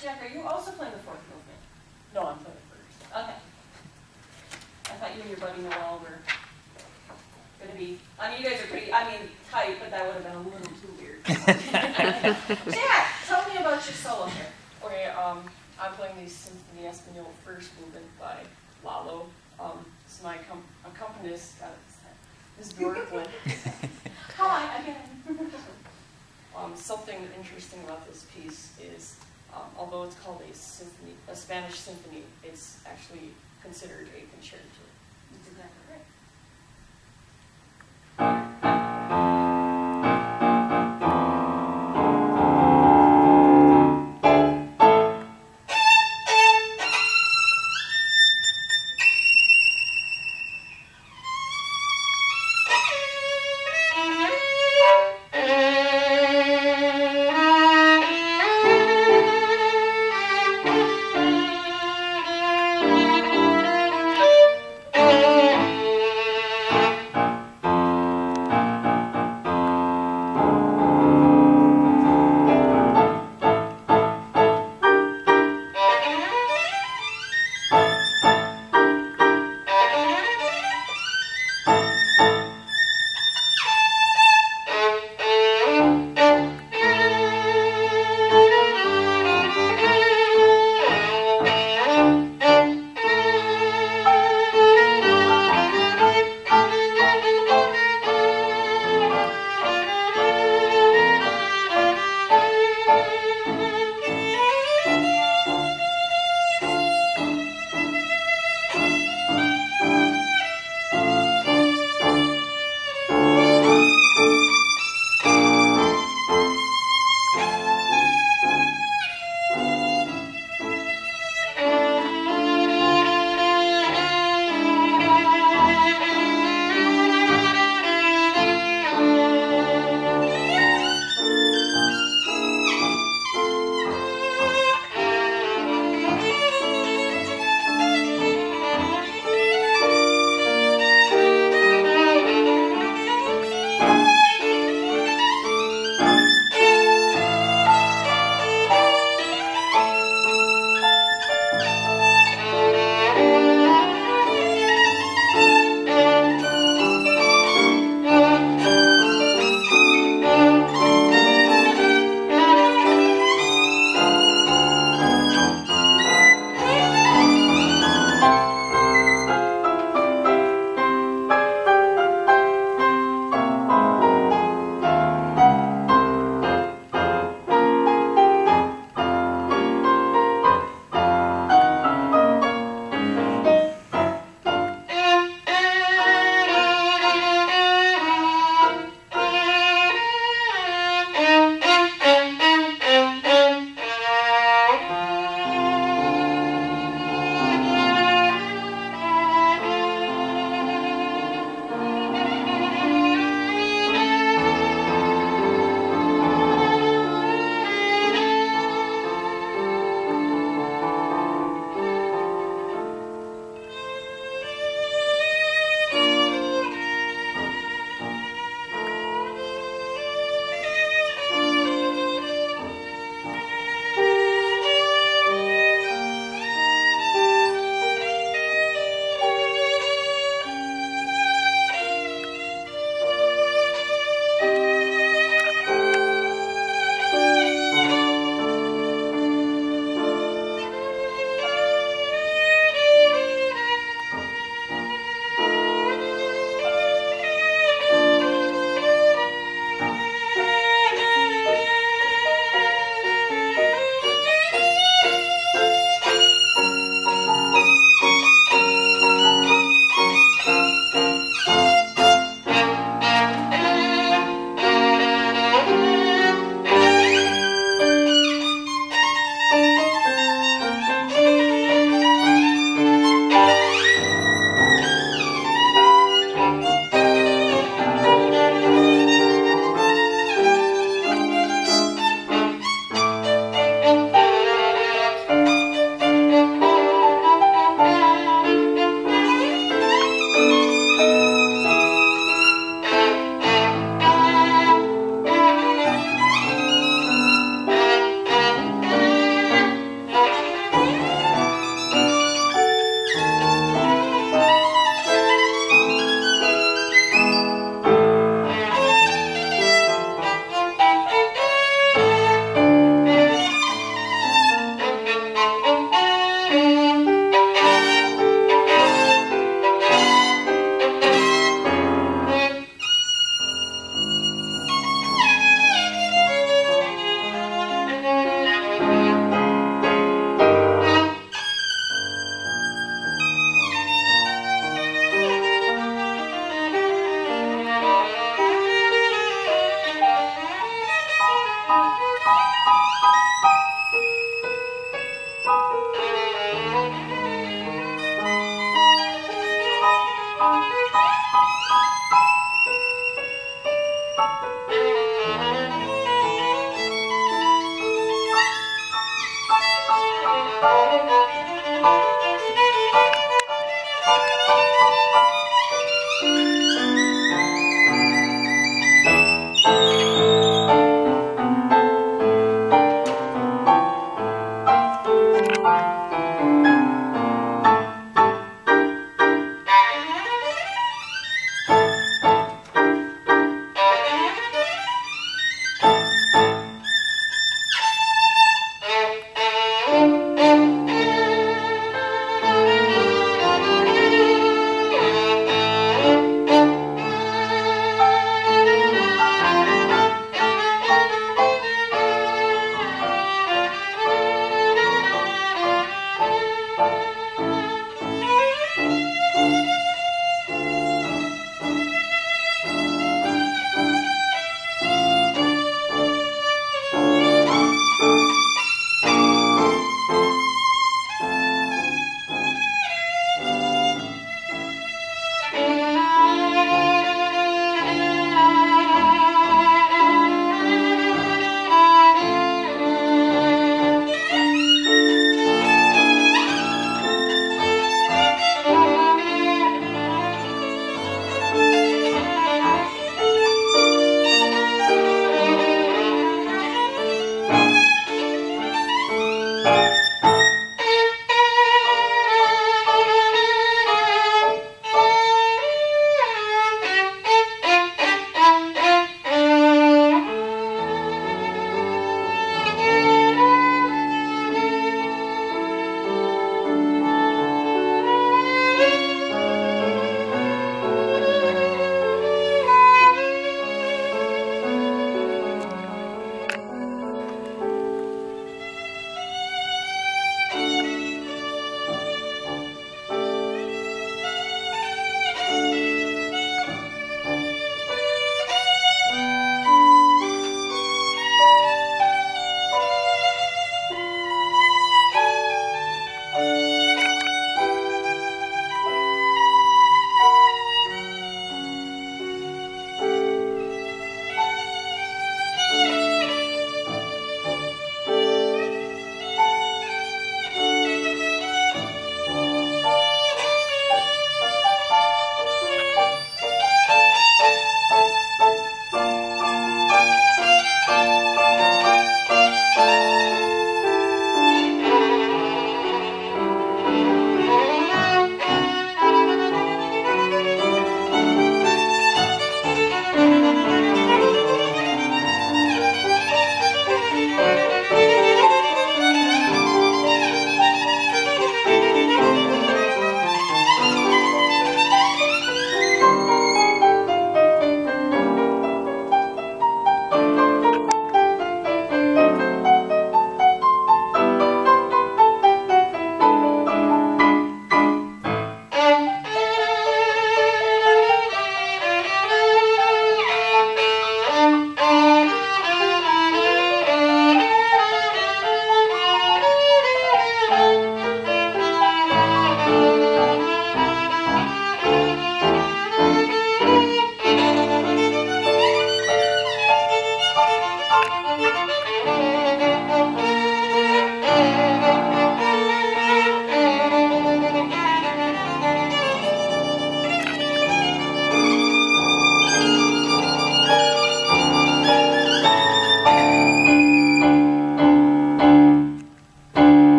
Jack, are you also playing the fourth movement? No, I'm playing the first. Okay. I thought you and your buddy Noel were gonna be, I mean, you guys are pretty, I mean, tight, but that would have been a little too weird. Jack, tell me about your solo here. Okay, um, I'm playing the Symphony Espagnole first movement by Lalo. Um, it's my com- accompanist, uh, is Bjorklund. Hi again. Um, something interesting about this piece is, um, although it's called a symphony, a Spanish symphony, it's actually considered a concerto. That's exactly right.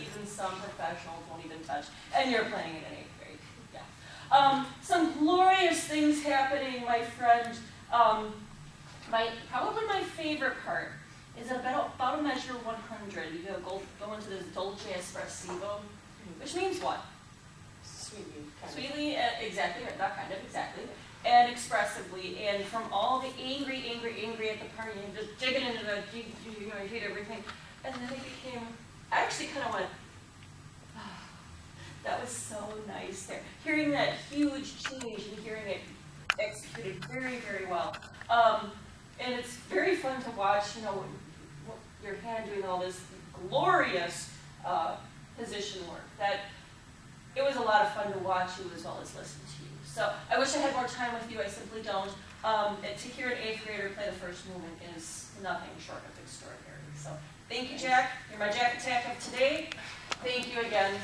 Even some professionals won't even touch, and you're playing it in eighth grade. Yeah. Um, some glorious things happening, my friend. Um, my probably my favorite part is about about a measure 100. You go go, into this dolce espressivo, which means what? Sweetly. Sweetly, uh, exactly, not kind of, exactly. And expressively, and from all the angry, angry, angry at the party, and just digging into the, you know, I hate everything. And then it became, I actually kind of went, "Ah, that was so nice there. Hearing that huge change and hearing it executed very, very well. Um, and it's very fun to watch, you know, your hand doing all this glorious, uh, position work, that it was a lot of fun to watch you as well as listen to you. So I wish I had more time with you, I simply don't. Um, to hear an eighth grader play the first movement is nothing short of extraordinary. So thank you, Jack. You're my Jack Attack of today. Thank you again.